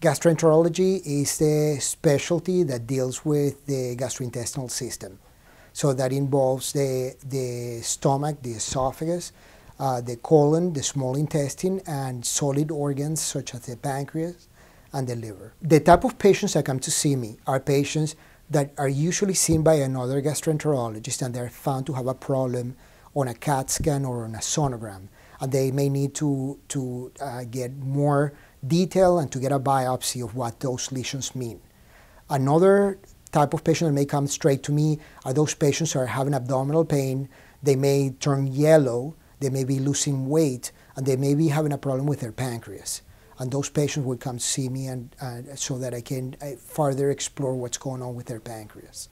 Gastroenterology is the specialty that deals with the gastrointestinal system. So that involves the, the stomach, the esophagus, uh, the colon, the small intestine, and solid organs such as the pancreas and the liver. The type of patients that come to see me are patients that are usually seen by another gastroenterologist and they're found to have a problem on a CAT scan or on a sonogram. And they may need to, to uh, get more detail and to get a biopsy of what those lesions mean. Another type of patient that may come straight to me are those patients who are having abdominal pain. They may turn yellow, they may be losing weight, and they may be having a problem with their pancreas. And those patients would come see me and, uh, so that I can uh, further explore what's going on with their pancreas.